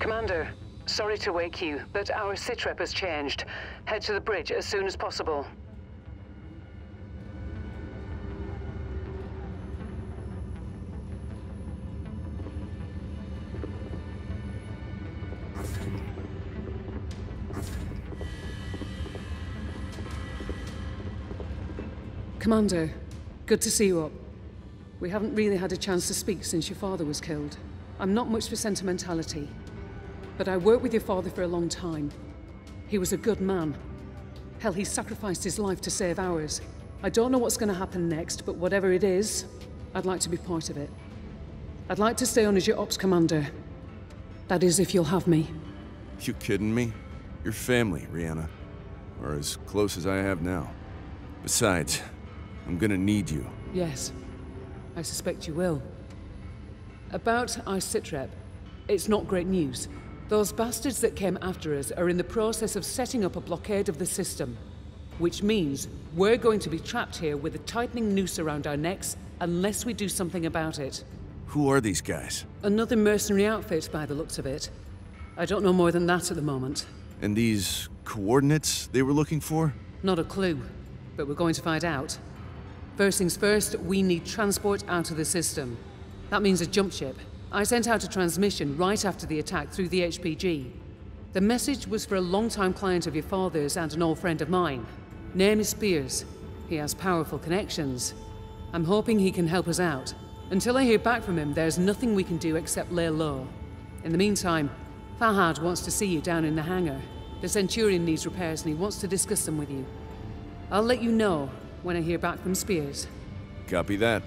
Commander, sorry to wake you, but our sitrep has changed. Head to the bridge as soon as possible. Commander, good to see you up. We haven't really had a chance to speak since your father was killed. I'm not much for sentimentality, but I worked with your father for a long time. He was a good man. Hell, he sacrificed his life to save ours. I don't know what's going to happen next, but whatever it is, I'd like to be part of it. I'd like to stay on as your ops commander. That is, if you'll have me. You kidding me? Your family, Ryana. Or as close as I have now. Besides, I'm gonna need you. Yes, I suspect you will. About iSitrep, it's not great news. Those bastards that came after us are in the process of setting up a blockade of the system. Which means we're going to be trapped here with a tightening noose around our necks unless we do something about it. Who are these guys? Another mercenary outfit by the looks of it. I don't know more than that at the moment. And these coordinates they were looking for? Not a clue, but we're going to find out. First things first, we need transport out of the system. That means a jump ship. I sent out a transmission right after the attack through the HPG. The message was for a long-time client of your father's and an old friend of mine. Name is Spears. He has powerful connections. I'm hoping he can help us out. Until I hear back from him, there's nothing we can do except lay low. In the meantime, Fahad wants to see you down in the hangar. The Centurion needs repairs and he wants to discuss them with you. I'll let you know when I hear back from Spears. Copy that.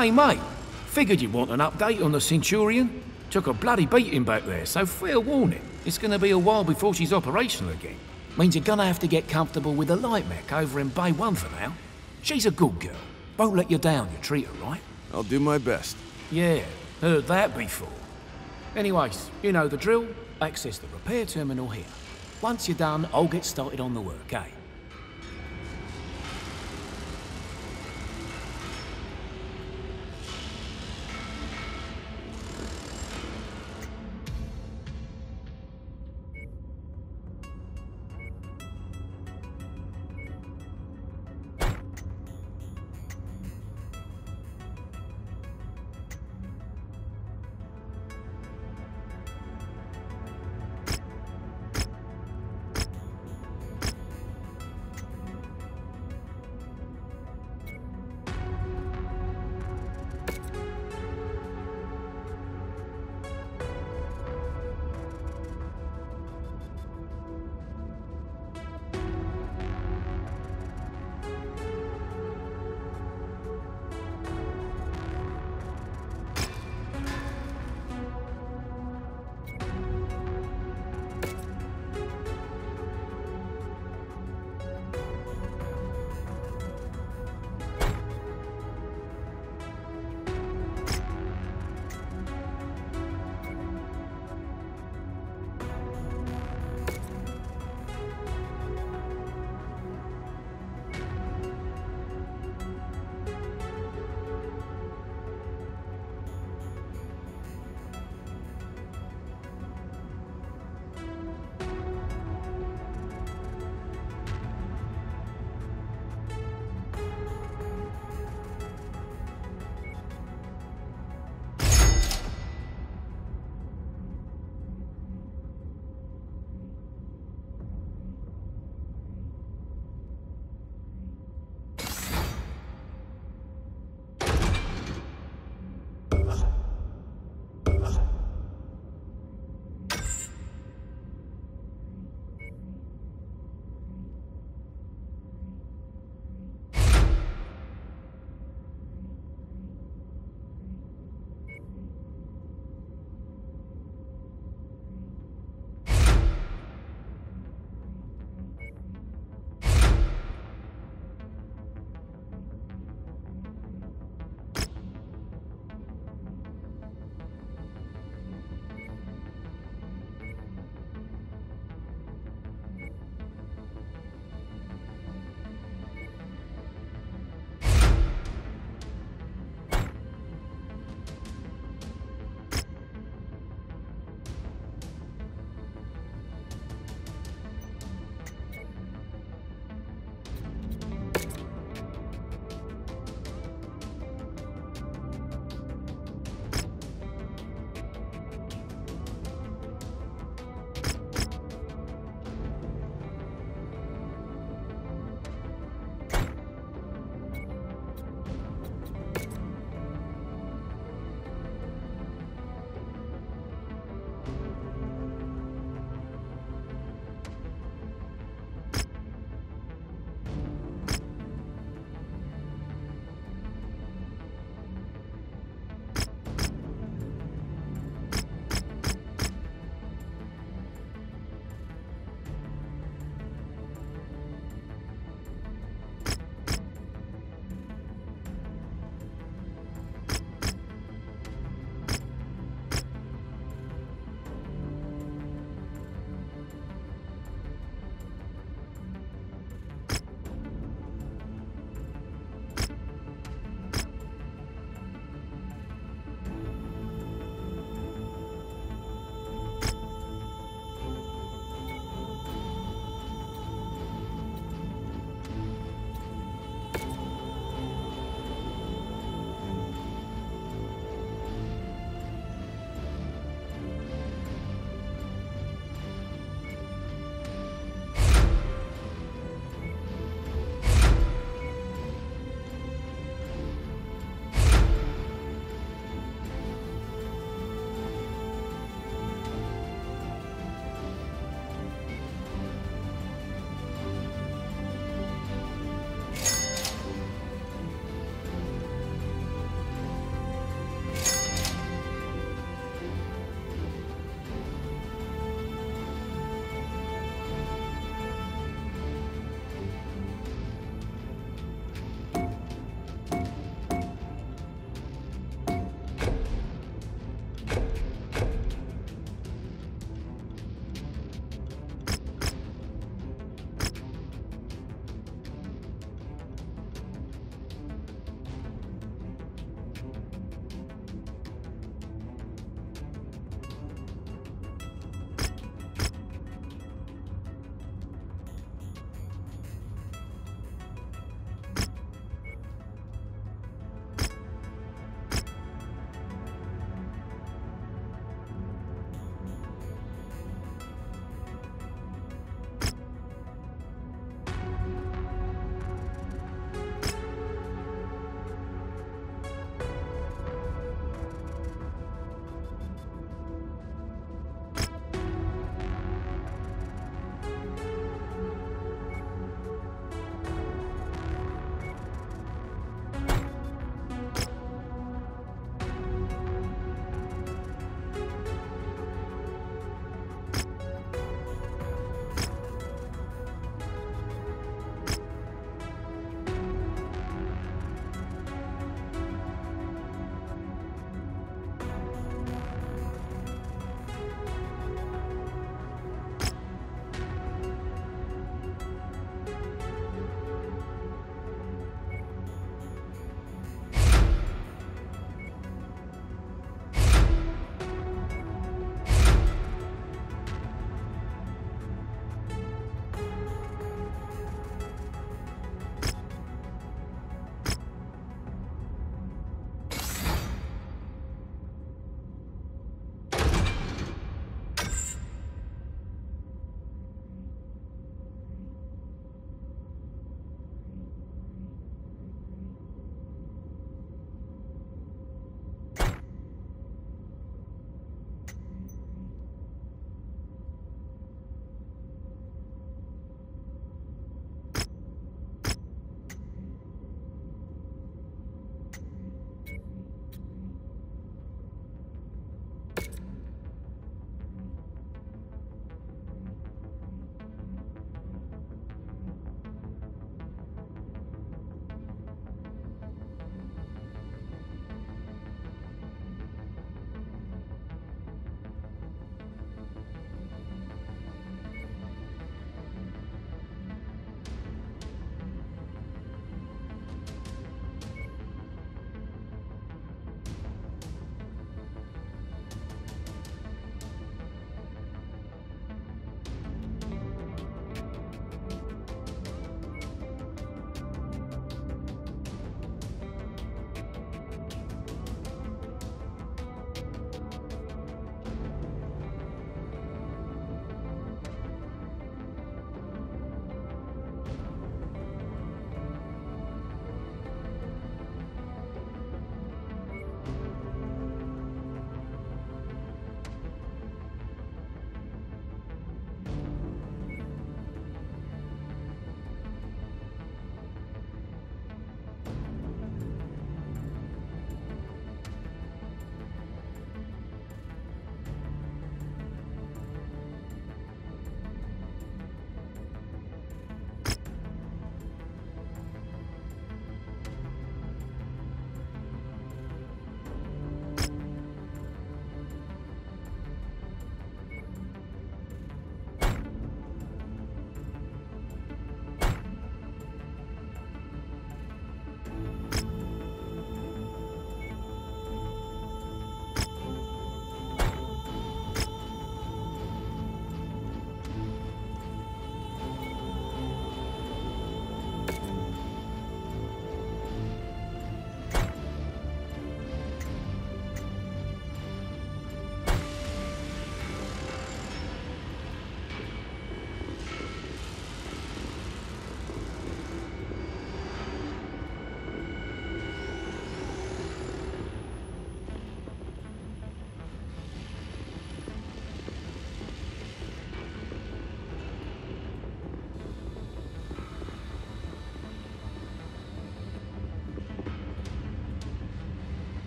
Hey, mate. Figured you'd want an update on the Centurion. Took a bloody beating back there, so fair warning. It's gonna be a while before she's operational again. Means you're gonna have to get comfortable with the light mech over in Bay 1 for now. She's a good girl. Won't let you down, you treat her right. I'll do my best. Yeah, heard that before. Anyways, you know the drill. Access the repair terminal here. Once you're done, I'll get started on the work, eh?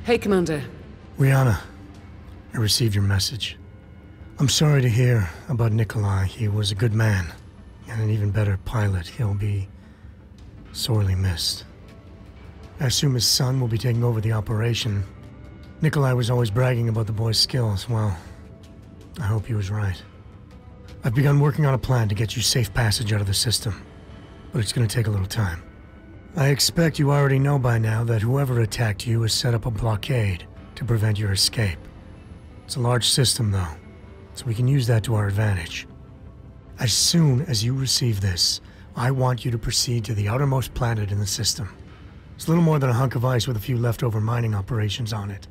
Hey, Commander. Ryana, I received your message. I'm sorry to hear about Nikolai. He was a good man, and an even better pilot. He'll be sorely missed. I assume his son will be taking over the operation. Nikolai was always bragging about the boy's skills. Well, I hope he was right. I've begun working on a plan to get you safe passage out of the system, but it's going to take a little time. I expect you already know by now that whoever attacked you has set up a blockade to prevent your escape. It's a large system, though, so we can use that to our advantage. As soon as you receive this, I want you to proceed to the outermost planet in the system. It's little more than a hunk of ice with a few leftover mining operations on it.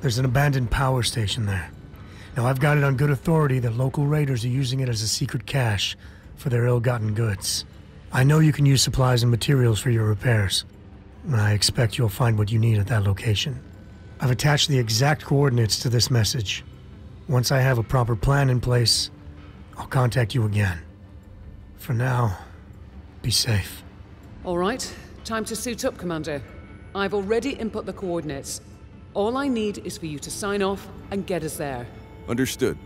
There's an abandoned power station there. Now, I've got it on good authority that local raiders are using it as a secret cache for their ill-gotten goods. I know you can use supplies and materials for your repairs, and I expect you'll find what you need at that location. I've attached the exact coordinates to this message. Once I have a proper plan in place, I'll contact you again. For now, be safe. All right, time to suit up, Commander. I've already input the coordinates. All I need is for you to sign off and get us there. Understood.